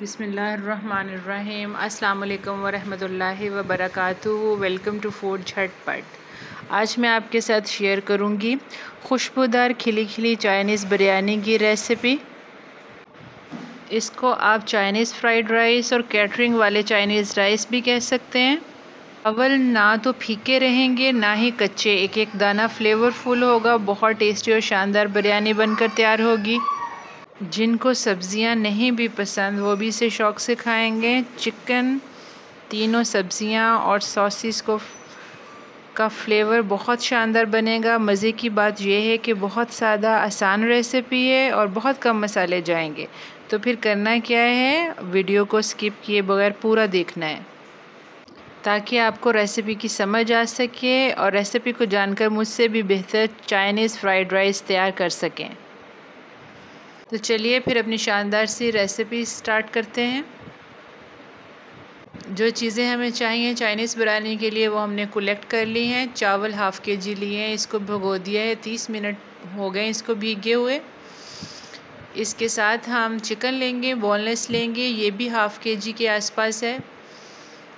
बिसमीम अस्सलाम वरहमतुल्लाहि वबरकातुहू। वेलकम टू फ़ूड झटपट। आज मैं आपके साथ शेयर करूँगी खुशबूदार खिली खिली चाइनीज़ बिरयानी की रेसिपी। इसको आप चाइनीज़ फ्राइड राइस और कैटरिंग वाले चाइनीज़ राइस भी कह सकते हैं। अवल ना तो फीके रहेंगे, ना ही कच्चे। एक एक दाना फ्लेवरफुल होगा, बहुत टेस्टी और शानदार बिरयानी बनकर तैयार होगी। जिनको सब्ज़ियाँ नहीं भी पसंद, वो भी इसे शौक़ से खाएँगे। चिकन तीनों सब्ज़ियाँ और सॉसिस को का फ्लेवर बहुत शानदार बनेगा। मज़े की बात यह है कि बहुत सादा, आसान रेसिपी है और बहुत कम मसाले जाएँगे। तो फिर करना क्या है? वीडियो को स्किप किए बगैर पूरा देखना है। ताकि आपको रेसिपी की समझ आ सके और रेसिपी को जानकर मुझसे भी बेहतर चाइनीज़ फ्राइड राइस तैयार कर सकें। तो चलिए फिर अपनी शानदार सी रेसिपी स्टार्ट करते हैं। जो चीज़ें हमें चाहिए चाइनीज़ बिरयानी के लिए वो हमने कलेक्ट कर ली हैं। चावल हाफ़ के जी लिए हैं, इसको भगो दिया है। तीस मिनट हो गए इसको भीगे हुए। इसके साथ हम चिकन लेंगे बोनलेस लेंगे, ये भी हाफ़ के जी के आसपास है।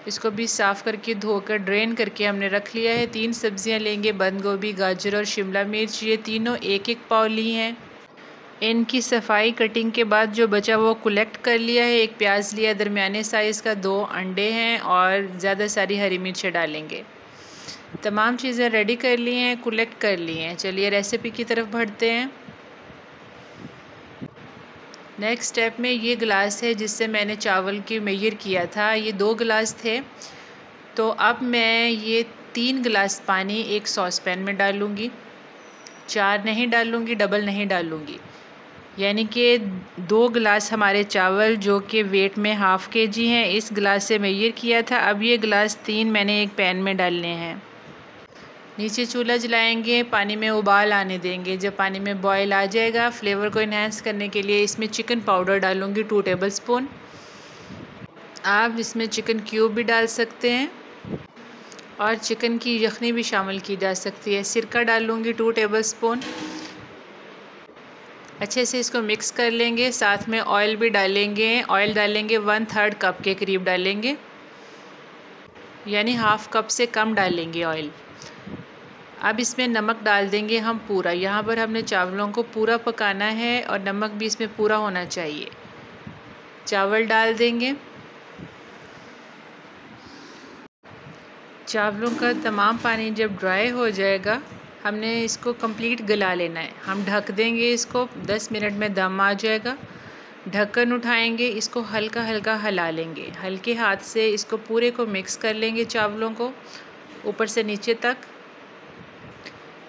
इसको भी साफ़ करके धोकर ड्रेन करके हमने रख लिया है। तीन सब्ज़ियाँ लेंगे, बंद गोभी, गाजर और शिमला मिर्च, ये तीनों एक एक पाव ली हैं। इनकी सफ़ाई कटिंग के बाद जो बचा वो कलेक्ट कर लिया है। एक प्याज लिया, दरमियाने साइज़ का दो अंडे हैं और ज़्यादा सारी हरी मिर्चें डालेंगे। तमाम चीज़ें रेडी कर ली हैं कलेक्ट कर ली हैं। चलिए रेसिपी की तरफ़ बढ़ते हैं। नेक्स्ट स्टेप में ये गिलास है जिससे मैंने चावल की मेयर किया था। ये दो गिलास थे। तो अब मैं ये तीन गिलास पानी एक सॉस पैन में डालूँगी। चार नहीं डालूँगी डबल नहीं डालूँगी। यानी कि दो गिलास हमारे चावल जो कि वेट में हाफ़ के जी हैं, इस गिलास से मेयर किया था। अब ये गिलास तीन मैंने एक पैन में डालने हैं। नीचे चूल्हा जलाएँगे, पानी में उबाल आने देंगे। जब पानी में बॉयल आ जाएगा फ्लेवर को इन्हेंस करने के लिए इसमें चिकन पाउडर डालूँगी टू टेबल स्पून आप इसमें चिकन क्यूब भी डाल सकते हैं और चिकन की यखनी भी शामिल की जा सकती है। सिरका डालूँगी टू टेबल स्पून अच्छे से इसको मिक्स कर लेंगे, साथ में ऑयल भी डालेंगे। ऑयल डालेंगे वन थर्ड कप के करीब डालेंगे। यानी हाफ़ कप से कम डालेंगे ऑयल अब इसमें नमक डाल देंगे हम पूरा। यहाँ पर हमने चावलों को पूरा पकाना है और नमक भी इसमें पूरा होना चाहिए। चावल डाल देंगे। चावलों का तमाम पानी जब ड्राई हो जाएगा हमने इसको कंप्लीट गला लेना है। हम ढक देंगे इसको 10 मिनट में दम आ जाएगा। ढक्कन उठाएँगे, इसको हल्का हल्का हिला लेंगे। हल्के हाथ से इसको पूरे को मिक्स कर लेंगे चावलों को, ऊपर से नीचे तक।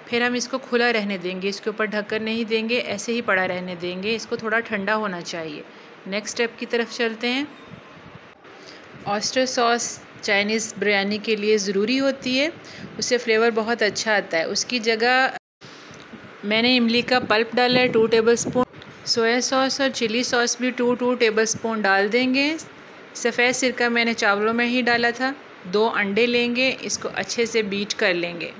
फिर हम इसको खुला रहने देंगे। इसके ऊपर ढक्कन नहीं देंगे, ऐसे ही पड़ा रहने देंगे। इसको थोड़ा ठंडा होना चाहिए। नेक्स्ट स्टेप की तरफ़ चलते हैं। ऑस्टर सॉस चाइनीज़ बिरयानी के लिए ज़रूरी होती है। उससे फ्लेवर बहुत अच्छा आता है। उसकी जगह मैंने इमली का पल्प डाला है two tablespoon soya sauce और चिली सॉस भी टू टू टेबल स्पून डाल देंगे। सफ़ेद सिरका मैंने चावलों में ही डाला था। दो अंडे लेंगे, इसको अच्छे से बीट कर लेंगे।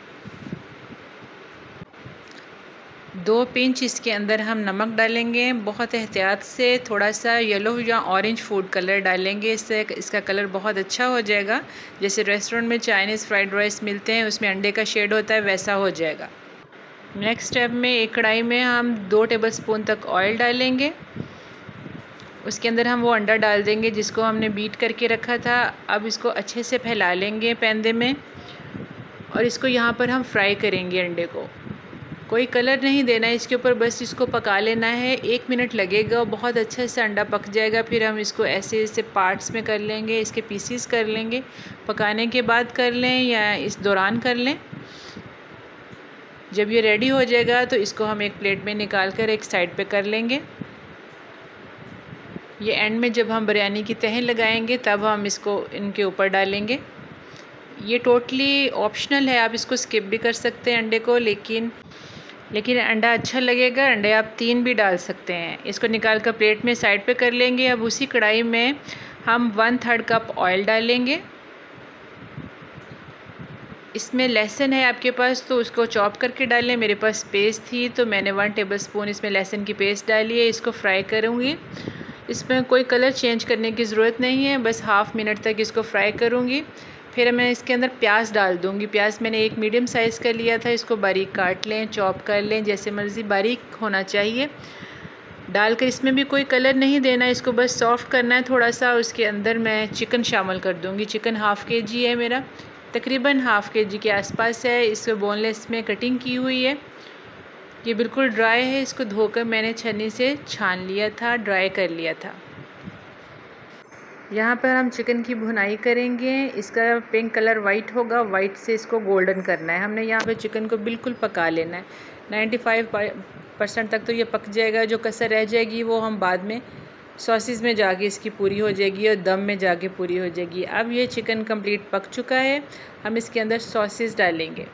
दो पिंच इसके अंदर हम नमक डालेंगे, बहुत एहतियात से थोड़ा सा येलो या ऑरेंज फ़ूड कलर डालेंगे, इससे इसका कलर बहुत अच्छा हो जाएगा। जैसे रेस्टोरेंट में चाइनीज़ फ्राइड राइस मिलते हैं, उसमें अंडे का शेड होता है, वैसा हो जाएगा। नेक्स्ट स्टेप में एक कढ़ाई में हम दो टेबल स्पून तक ऑयल डालेंगे। उसके अंदर हम वो अंडा डाल देंगे, जिसको हमने बीट करके रखा था। अब इसको अच्छे से फैला लेंगे पैंदे में और इसको यहाँ पर हम फ्राई करेंगे अंडे को। कोई कलर नहीं देना है, इसके ऊपर बस इसको पका लेना है। एक मिनट लगेगा, बहुत अच्छे से अंडा पक जाएगा, फिर हम इसको ऐसे ऐसे पार्ट्स में कर लेंगे, इसके पीसीस कर लेंगे। पकाने के बाद कर लें या इस दौरान कर लें। जब ये रेडी हो जाएगा तो इसको हम एक प्लेट में निकाल कर एक साइड पे कर लेंगे। ये एंड में जब हम बिरयानी की तहें लगाएँगे, तब हम इसको इनके ऊपर डालेंगे। ये टोटली ऑप्शनल है, आप इसको स्किप भी कर सकते हैं अंडे को, लेकिन लेकिन अंडा अच्छा लगेगा, अंडे आप तीन भी डाल सकते हैं। इसको निकाल कर प्लेट में साइड पे कर लेंगे। अब उसी कढ़ाई में हम वन थर्ड कप ऑयल डालेंगे। इसमें लहसुन है आपके पास तो उसको चॉप करके डालें। मेरे पास पेस्ट थी तो मैंने वन टेबल स्पून इसमें लहसुन की पेस्ट डाली है। इसको फ्राई करूँगी। इसमें कोई कलर चेंज करने की ज़रूरत नहीं है। बस हाफ़ मिनट तक इसको फ्राई करूँगी। फिर मैं इसके अंदर प्याज डाल दूँगी। प्याज मैंने एक मीडियम साइज़ का लिया था, इसको बारीक काट लें, चॉप कर लें, जैसे मर्ज़ी बारीक होना चाहिए। डालकर इसमें भी कोई कलर नहीं देना, इसको बस सॉफ़्ट करना है थोड़ा सा उसके अंदर मैं चिकन शामिल कर दूँगी। चिकन हाफ़ के जी है मेरा, तकरीबन हाफ़ के जी के आसपास है। इसको बोनलेस में कटिंग की हुई है। ये बिल्कुल ड्राई है, इसको धोकर मैंने छन्नी से छान लिया था, ड्राई कर लिया था। यहाँ पर हम चिकन की भुनाई करेंगे। इसका पिंक कलर वाइट होगा। वाइट से इसको गोल्डन करना है। हमने यहाँ पे चिकन को बिल्कुल पका लेना है। नाइन्टी फाइव परसेंट तक तो ये पक जाएगा। जो कसर रह जाएगी वो हम बाद में सॉसेस में जाके इसकी पूरी हो जाएगी और दम में जाके पूरी हो जाएगी। अब ये चिकन कंप्लीट पक चुका है। हम इसके अंदर सॉसेस डालेंगे।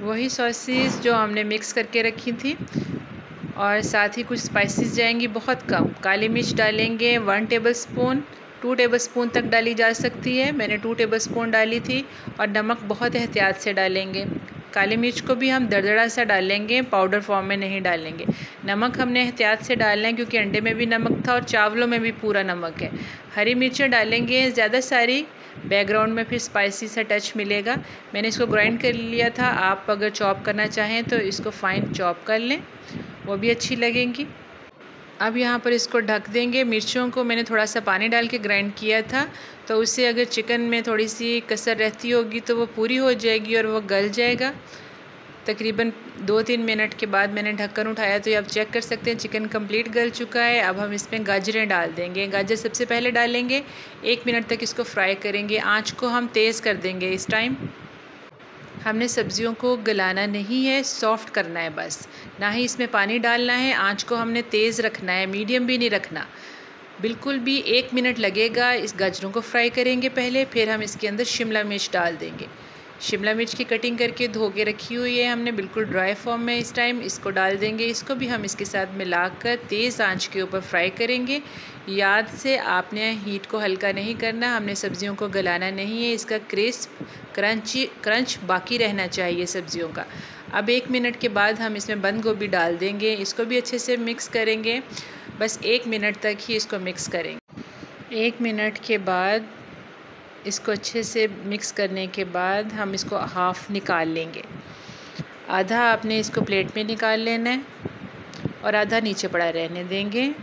वही सॉसेस जो हमने मिक्स करके रखी थी। और साथ ही कुछ स्पाइसेस जाएँगी, बहुत कम। काली मिर्च डालेंगे one tablespoon two tablespoon तक डाली जा सकती है। मैंने टू टेबल स्पून डाली थी और नमक बहुत एहतियात से डालेंगे। काली मिर्च को भी हम दरदरा सा डालेंगे पाउडर फॉर्म में नहीं डालेंगे। नमक हमने एहतियात से डालना है क्योंकि अंडे में भी नमक था और चावलों में भी पूरा नमक है। हरी मिर्चें डालेंगे, ज़्यादा सारी बैकग्राउंड में फिर स्पाइसी सा टच मिलेगा। मैंने इसको ग्राइंड कर लिया था। आप अगर चॉप करना चाहें तो इसको फ़ाइन चॉप कर लें। वो भी अच्छी लगेंगी। अब यहाँ पर इसको ढक देंगे। मिर्चों को मैंने थोड़ा सा पानी डाल के ग्राइंड किया था। तो उससे अगर चिकन में थोड़ी सी कसर रहती होगी तो वो पूरी हो जाएगी और वो गल जाएगा। तकरीबन दो तीन मिनट के बाद मैंने ढक्कन उठाया तो ये आप चेक कर सकते हैं, चिकन कंप्लीट गल चुका है। अब हम इसमें गाजरें डाल देंगे। गाजर सबसे पहले डालेंगे। एक मिनट तक इसको फ्राई करेंगे। आँच को हम तेज़ कर देंगे इस टाइम। हमने सब्ज़ियों को गलाना नहीं है, सॉफ़्ट करना है बस। ना ही इसमें पानी डालना है, आँच को हमने तेज़ रखना है, मीडियम भी नहीं रखना। बिल्कुल भी एक मिनट लगेगा। इस गाजरों को फ्राई करेंगे पहले, फिर हम इसके अंदर शिमला मिर्च डाल देंगे। शिमला मिर्च की कटिंग करके धो के रखी हुई है हमने, बिल्कुल ड्राई फॉर्म में इस टाइम इसको डाल देंगे, इसको भी हम इसके साथ मिलाकर तेज़ आँच के ऊपर फ्राई करेंगे। याद से आपने हीट को हल्का नहीं करना, हमने सब्ज़ियों को गलाना नहीं है। इसका क्रिस्प क्रंची क्रंच बाकी रहना चाहिए सब्ज़ियों का। अब एक मिनट के बाद हम इसमें बंद गोभी डाल देंगे। इसको भी अच्छे से मिक्स करेंगे। बस एक मिनट तक ही इसको मिक्स करेंगे। एक मिनट के बाद इसको अच्छे से मिक्स करने के बाद हम इसको हाफ़ निकाल लेंगे। आधा आपने इसको प्लेट में निकाल लेना है और आधा नीचे पड़ा रहने देंगे।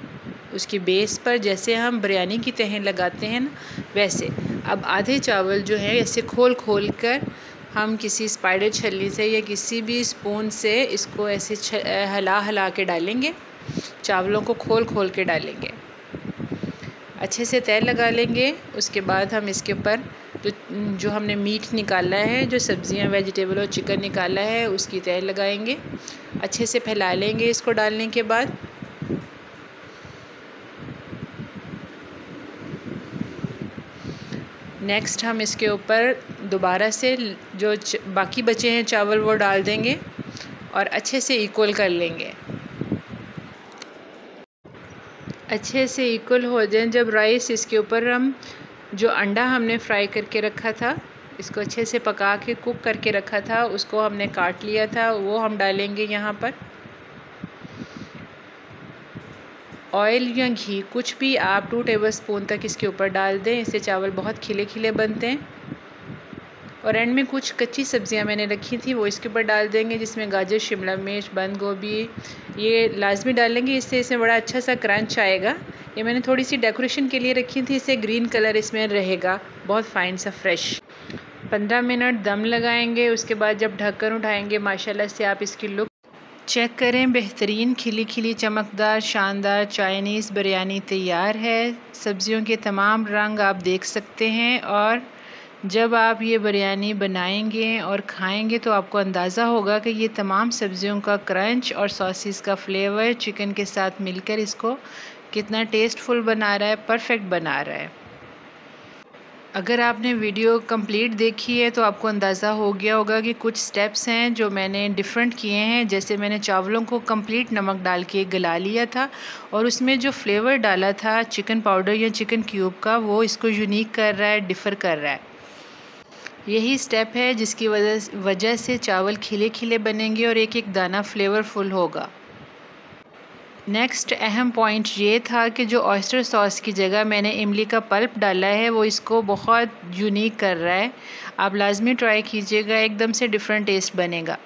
उसकी बेस पर जैसे हम बिरयानी की तहें लगाते हैं ना, वैसे। अब आधे चावल जो है ऐसे खोल खोल कर हम किसी स्पाइडर छलनी से या किसी भी स्पून से इसको ऐसे हला हला के डालेंगे। चावलों को खोल खोल के डालेंगे। अच्छे से तेल लगा लेंगे। उसके बाद हम इसके ऊपर जो जो हमने मीट निकाला है, जो सब्ज़ियाँ, वेजिटेबल और चिकन निकाला है, उसकी तेल लगाएँगे। अच्छे से फैला लेंगे इसको डालने के बाद। नेक्स्ट हम इसके ऊपर दोबारा से जो बाकी बचे हैं चावल, वो डाल देंगे और अच्छे से इक्वल कर लेंगे। अच्छे से इक्वल हो जाए। जब राइस इसके ऊपर हम, जो अंडा हमने फ्राई करके रखा था, इसको अच्छे से पका के कुक करके रखा था, उसको हमने काट लिया था, वो हम डालेंगे यहाँ पर। ऑयल या घी, कुछ भी आप टू टेबल स्पून तक इसके ऊपर डाल दें, इससे चावल बहुत खिले खिले बनते हैं। और एंड में कुछ कच्ची सब्ज़ियाँ मैंने रखी थी, वो इसके ऊपर डाल देंगे, जिसमें गाजर, शिमला मिर्च, बंद गोभी, ये लाजमी डालेंगे इससे इसमें बड़ा अच्छा सा क्रंच आएगा। ये मैंने थोड़ी सी डेकोरेशन के लिए रखी थी, इससे ग्रीन कलर इसमें रहेगा, बहुत फ़ाइन सा फ्रेश पंद्रह मिनट दम लगाएँगे, उसके बाद जब ढक्कन उठाएँगे, माशाल्लाह से आप इसकी लुक चेक करें, बेहतरीन खिली खिली चमकदार, शानदार चाइनीज़ बिरयानी तैयार है। सब्ज़ियों के तमाम रंग आप देख सकते हैं और जब आप ये बिरयानी बनाएँगे और खाएँगे तो आपको अंदाज़ा होगा कि ये तमाम सब्ज़ियों का क्रंच और सॉसेस का फ्लेवर चिकन के साथ मिलकर इसको कितना टेस्टफुल बना रहा है परफेक्ट बना रहा है। अगर आपने वीडियो कंप्लीट देखी है तो आपको अंदाज़ा हो गया होगा कि कुछ स्टेप्स हैं जो मैंने डिफरेंट किए हैं। जैसे मैंने चावलों को कंप्लीट नमक डाल के गला लिया था और उसमें जो फ्लेवर डाला था चिकन पाउडर या चिकन क्यूब का, वो इसको यूनिक कर रहा है डिफ़र कर रहा है। यही स्टेप है जिसकी वजह वजह से चावल खिले खिले बनेंगे और एक एक दाना फ्लेवरफुल होगा। नेक्स्ट अहम पॉइंट ये था कि जो ऑयस्टर सॉस की जगह मैंने इमली का पल्प डाला है, वो इसको बहुत यूनिक कर रहा है। आप लाजमी ट्राई कीजिएगा, एकदम से डिफरेंट टेस्ट बनेगा।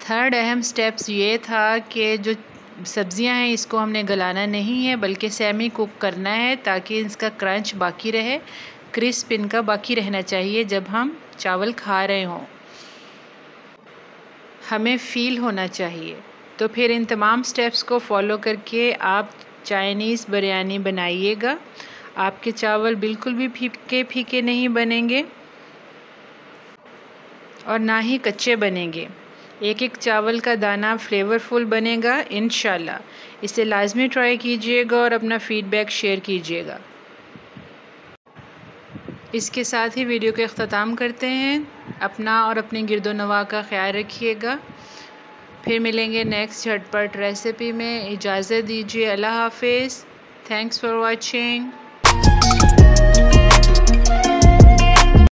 थर्ड अहम स्टेप्स ये था कि जो सब्ज़ियाँ हैं, इसको हमने गलाना नहीं है, बल्कि सेमी कुक करना है ताकि इसका क्रंच बाकी रहे। क्रिस्प इनका बाकी रहना चाहिए जब हम चावल खा रहे हों। हमें फ़ील होना चाहिए। तो फिर इन तमाम स्टेप्स को फॉलो करके आप चाइनीज़ बिरयानी बनाइएगा। आपके चावल बिल्कुल भी फीके फीके नहीं बनेंगे और ना ही कच्चे बनेंगे। एक एक चावल का दाना फ्लेवरफुल बनेगा इन इसे लाजमी ट्राई कीजिएगा और अपना फ़ीडबैक शेयर कीजिएगा। इसके साथ ही वीडियो के अख्ताम करते हैं। अपना और अपने गिरदोनवा का ख्याल रखिएगा। फिर मिलेंगे नेक्स्ट झटपट रेसिपी में। इजाज़त दीजिए। अल्लाह हाफिज़। Thanks for watching